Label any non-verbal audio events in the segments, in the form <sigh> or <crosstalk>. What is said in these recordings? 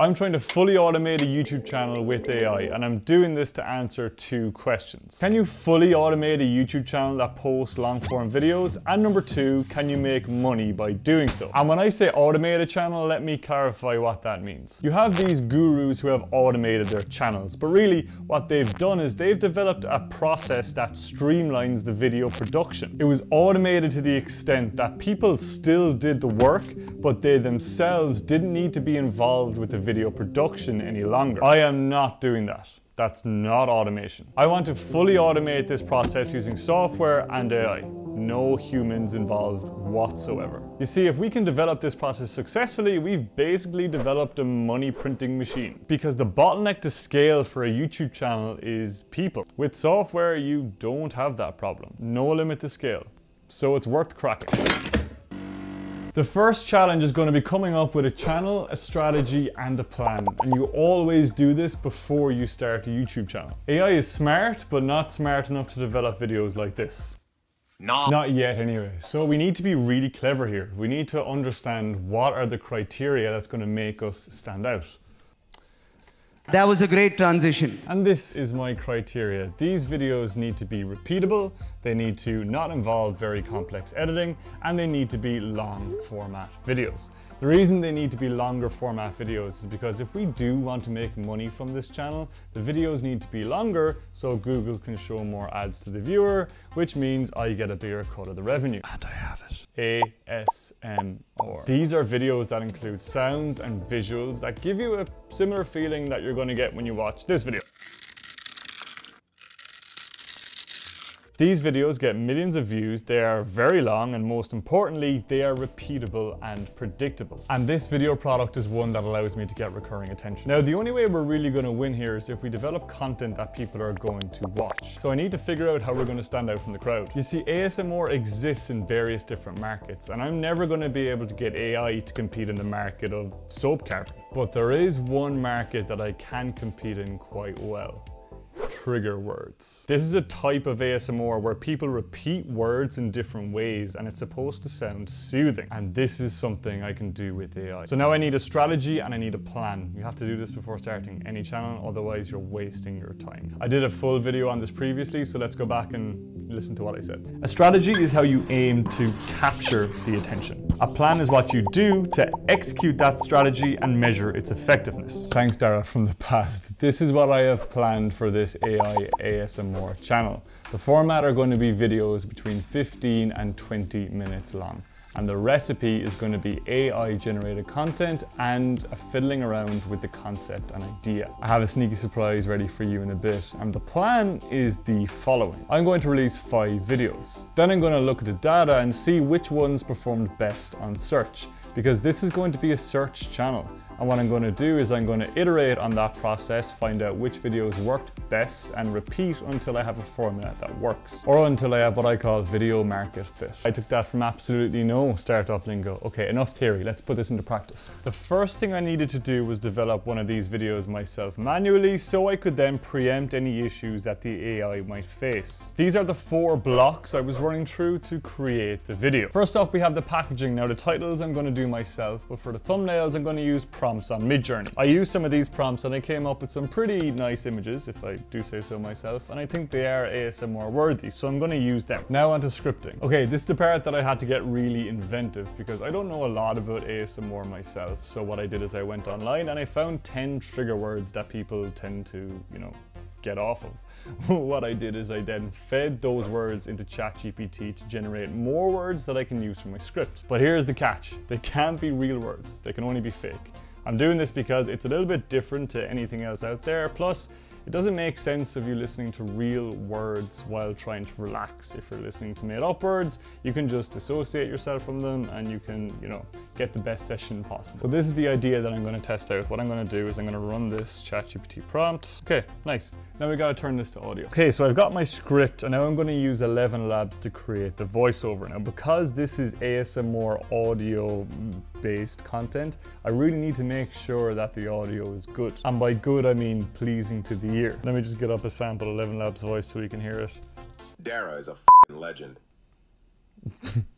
I'm trying to fully automate a YouTube channel with AI and I'm doing this to answer two questions. Can you fully automate a YouTube channel that posts long form videos? And number two, can you make money by doing so? And when I say automate a channel, let me clarify what that means. You have these gurus who have automated their channels, but really what they've done is they've developed a process that streamlines the video production. It was automated to the extent that people still did the work, but they themselves didn't need to be involved with the video production any longer. I am not doing that. That's not automation. I want to fully automate this process using software and AI. No humans involved whatsoever. You see, if we can develop this process successfully, we've basically developed a money printing machine. Because the bottleneck to scale for a YouTube channel is people. With software, you don't have that problem. No limit to scale. So it's worth cracking. The first challenge is going to be coming up with a channel, a strategy, and a plan. And you always do this before you start a YouTube channel. AI is smart, but not smart enough to develop videos like this. Not. Not yet anyway. So we need to be really clever here. We need to understand what are the criteria that's going to make us stand out. That was a great transition. And this is my criteria. These videos need to be repeatable, they need to not involve very complex editing, and they need to be long format videos. The reason they need to be longer format videos is because if we do want to make money from this channel, the videos need to be longer so Google can show more ads to the viewer, which means I get a bigger cut of the revenue. And I have it. ASMR. These are videos that include sounds and visuals that give you a similar feeling that you're going to get when you watch this video. These videos get millions of views, they are very long, and most importantly, they are repeatable and predictable. And this video product is one that allows me to get recurring attention. Now, the only way we're really gonna win here is if we develop content that people are going to watch. So I need to figure out how we're gonna stand out from the crowd. You see, ASMR exists in various different markets, and I'm never gonna be able to get AI to compete in the market of soap carving. But there is one market that I can compete in quite well trigger words. This is a type of ASMR where people repeat words in different ways and it's supposed to sound soothing. And this is something I can do with AI. So now I need a strategy and I need a plan. You have to do this before starting any channel, otherwise you're wasting your time. I did a full video on this previously, so let's go back and listen to what I said. A strategy is how you aim to capture the attention. A plan is what you do to execute that strategy and measure its effectiveness. Thanks Dara from the past. This is what I have planned for this AI ASMR channel. The format are going to be videos between 15 and 20 minutes long. And the recipe is going to be AI generated content and a fiddling around with the concept and idea. I have a sneaky surprise ready for you in a bit. And the plan is the following. I'm going to release five videos. Then I'm going to look at the data and see which ones performed best on search because this is going to be a search channel. And what I'm going to do is I'm going to iterate on that process, find out which videos worked best and repeat until I have a format that works. Or until I have what I call video market fit. I took that from absolutely no startup lingo. Okay, enough theory, let's put this into practice. The first thing I needed to do was develop one of these videos myself manually so I could then preempt any issues that the AI might face. These are the four blocks I was running through to create the video. First up, we have the packaging. Now the titles I'm going to do myself, but for the thumbnails, I'm going to use prompts on Midjourney. I used some of these prompts and I came up with some pretty nice images, if I do say so myself, and I think they are ASMR worthy, so I'm going to use them. Now onto scripting. Okay, this is the part that I had to get really inventive because I don't know a lot about ASMR myself, so what I did is I went online and I found 10 trigger words that people tend to, you know, get off of. <laughs> what I did is I then fed those words into ChatGPT to generate more words that I can use for my script. But here's the catch. They can't be real words. They can only be fake. I'm doing this because it's a little bit different to anything else out there. Plus, it doesn't make sense of you listening to real words while trying to relax. If you're listening to made up words, you can just dissociate yourself from them and you can, you know, get the best session possible. So this is the idea that I'm going to test out. What I'm going to do is I'm going to run this ChatGPT prompt. Okay, nice. Now we got to turn this to audio. Okay, so I've got my script and now I'm going to use ElevenLabs to create the voiceover. Now because this is ASMR audio based content, I really need to make sure that the audio is good. And by good, I mean pleasing to the ear. Let me just get up a sample ElevenLabs voice so we can hear it. Dara is a legend. <laughs>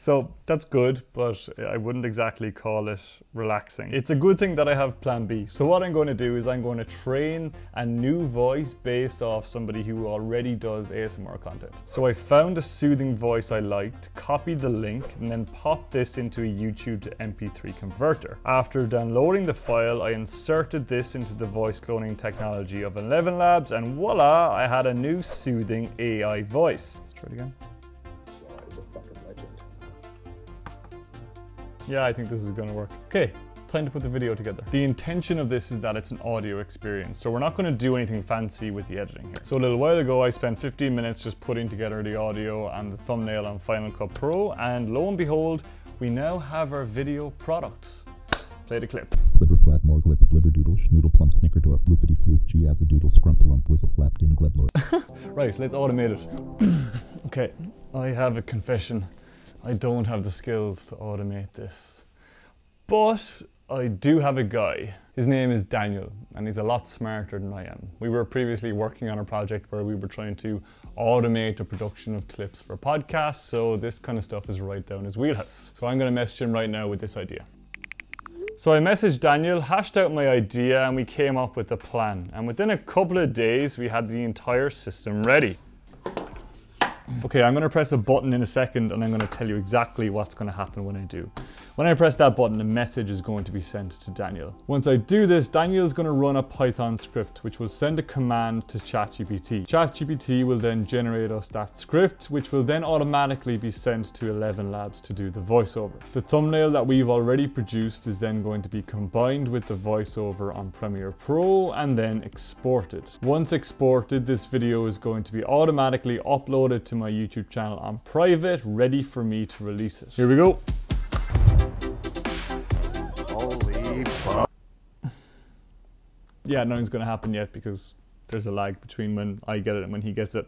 So that's good, but I wouldn't exactly call it relaxing. It's a good thing that I have plan B. So what I'm going to do is I'm going to train a new voice based off somebody who already does ASMR content. So I found a soothing voice I liked, copied the link, and then popped this into a YouTube to MP3 converter. After downloading the file, I inserted this into the voice cloning technology of ElevenLabs, and voila, I had a new soothing AI voice. Let's try it again. Yeah, I think this is gonna work. Okay, time to put the video together. The intention of this is that it's an audio experience, so we're not gonna do anything fancy with the editing here. So a little while ago, I spent 15 minutes just putting together the audio and the thumbnail on Final Cut Pro, and lo and behold, we now have our video product. Play the clip. Flipper flap, morglitz, blibber doodle, schnoodle plump, snickerdorp, bloopity floof, g as a doodle, scrumpalump, whistle flap, din gleblord. <laughs> Right, let's automate it. <clears throat> okay, I have a confession. I don't have the skills to automate this. But I do have a guy. His name is Daniel, and he's a lot smarter than I am. We were previously working on a project where we were trying to automate the production of clips for podcasts, so this kind of stuff is right down his wheelhouse. So I'm gonna message him right now with this idea. So I messaged Daniel, hashed out my idea, and we came up with a plan. And within a couple of days, we had the entire system ready. Okay, I'm gonna press a button in a second and I'm gonna tell you exactly what's gonna happen when I do. When I press that button, a message is going to be sent to Daniel. Once I do this, Daniel is gonna run a Python script, which will send a command to ChatGPT. ChatGPT will then generate us that script, which will then automatically be sent to ElevenLabs to do the voiceover. The thumbnail that we've already produced is then going to be combined with the voiceover on Premiere Pro and then exported. Once exported, this video is going to be automatically uploaded to my YouTube channel on private, ready for me to release it. Here we go. Yeah, nothing's going to happen yet because there's a lag between when I get it and when he gets it.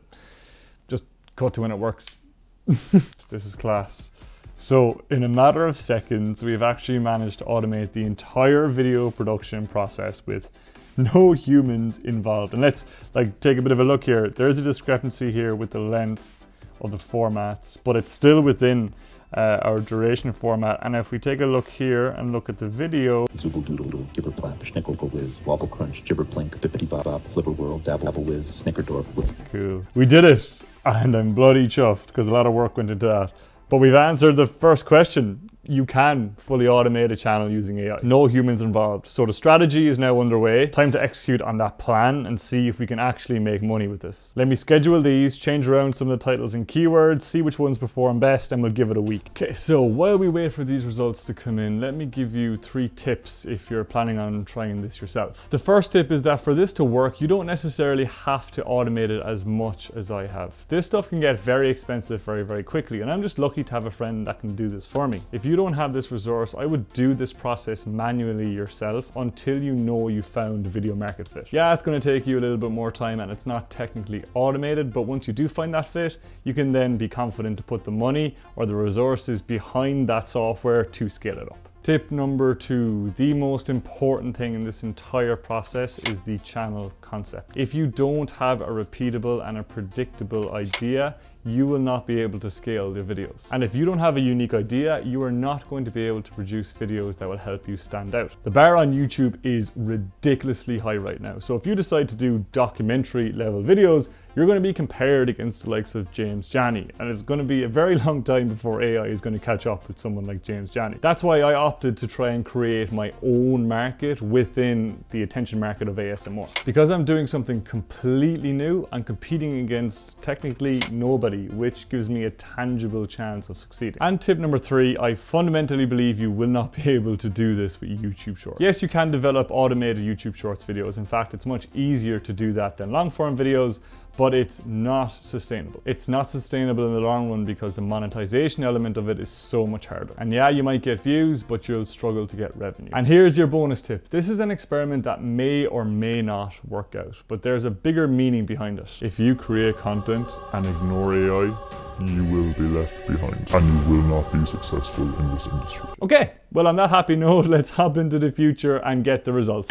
Just cut to when it works. <laughs> this is class. So in a matter of seconds, we've actually managed to automate the entire video production process with no humans involved. And let's like take a bit of a look here. There's a discrepancy here with the length of the formats, but it's still within uh, our duration format. And if we take a look here and look at the video, Zooble doodle doodle, gibber plap, schnickle go whiz, wobble crunch, gibber plink, bippity bop bop, flipper whirl, dabble dabble whiz, snickerdorp, whiff. Cool. We did it, and I'm bloody chuffed because a lot of work went into that. But we've answered the first question. You can fully automate a channel using AI. No humans involved. So the strategy is now underway. Time to execute on that plan and see if we can actually make money with this. Let me schedule these, change around some of the titles and keywords, see which ones perform best, and we'll give it a week. Okay, so while we wait for these results to come in, let me give you three tips if you're planning on trying this yourself. The first tip is that for this to work, you don't necessarily have to automate it as much as I have. This stuff can get very expensive very, very quickly, and I'm just lucky to have a friend that can do this for me. If you don't have this resource, I would do this process manually yourself until you know you found video market fit. Yeah, it's gonna take you a little bit more time and it's not technically automated, but once you do find that fit, you can then be confident to put the money or the resources behind that software to scale it up. Tip number two, the most important thing in this entire process is the channel concept. If you don't have a repeatable and a predictable idea, you will not be able to scale the videos. And if you don't have a unique idea, you are not going to be able to produce videos that will help you stand out. The bar on YouTube is ridiculously high right now. So if you decide to do documentary level videos, you're going to be compared against the likes of James Jani, and it's going to be a very <laughs> long time before AI is going to catch up with someone like James Jani. That's why I opted to try and create my own market within the attention market of ASMR. Because I'm doing something completely new, I'm competing against technically nobody, which gives me a tangible chance of succeeding. And tip number three, I fundamentally believe you will not <laughs> be able to do this with YouTube Shorts. Yes, you can develop automated YouTube Shorts videos. In fact, it's much easier to do that than long form videos, but it's not sustainable. It's not sustainable in the long run because the monetization element of it is so much harder. And yeah, you might get views, but you'll struggle to get revenue. And here's your bonus tip. This is an experiment that may or may not work out, but there's a bigger meaning behind it. If you create content and ignore AI, you will be left behind and you will not be successful in this industry. Okay, well on that happy note, <laughs> let's hop into the future and get the results.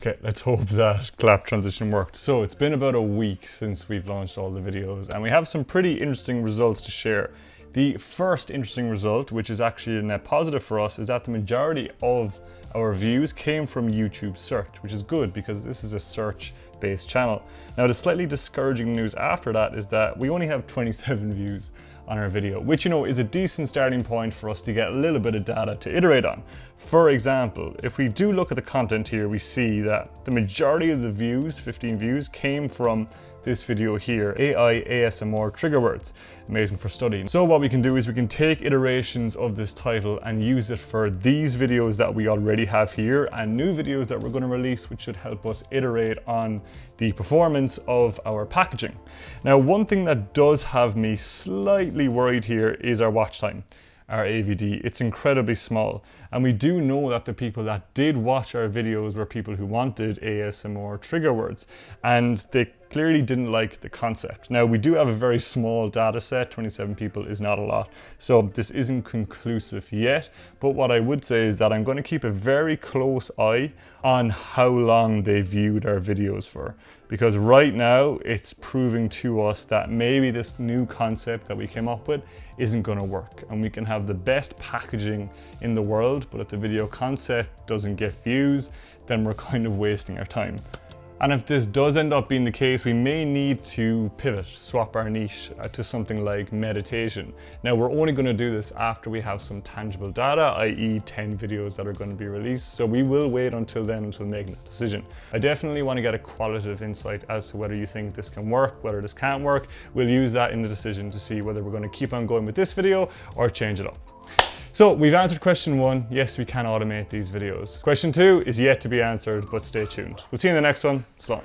Okay, let's hope that clap transition worked. So it's been about a week since we've launched all the videos and we have some pretty interesting results to share. The first interesting result, which is actually a net positive for us, is that the majority of our views came from YouTube search, which is good because this is a search based channel. Now the slightly discouraging news after that is that we only have 27 <laughs> views on our video, which you know is a decent starting point for us to get a little bit of data to iterate on. For example, if we do look at the content here, we see that the majority of the views, 15 views, came from this video here, AI ASMR trigger words. Amazing for studying. So what we can do is we can take iterations of this title and use it for these videos that we already have here and new videos that we're going to release which should help us iterate on the performance of our packaging. Now one thing that does have me slightly worried here is our watch time our AVD. It's incredibly small. And we do know that the people that did watch our videos were people who wanted ASMR trigger words. And they clearly didn't like the concept. Now we do have a very small data set, 27 people is not a lot. So this isn't conclusive yet. But what I would say is that I'm going to keep a very close eye on how long they viewed our videos for. Because right now it's proving to us that maybe this new concept that we came up with isn't going to work. And we can have the best packaging in the world, but if the video concept doesn't get views, then we're kind of wasting our time. And if this does end up being the case, we may need to pivot, swap our niche uh, to something like meditation. Now we're only gonna do this after we have some tangible data, i.e. 10 videos that are gonna be released. So we will wait until then until making that decision. I definitely wanna get a qualitative insight as to whether you think this can work, whether this can't work. We'll use that in the decision to see whether we're gonna keep on going with this video or change it up. So we've answered question one. Yes, we can automate these videos. Question two is yet to be answered, but stay tuned. We'll see you in the next one. Slán.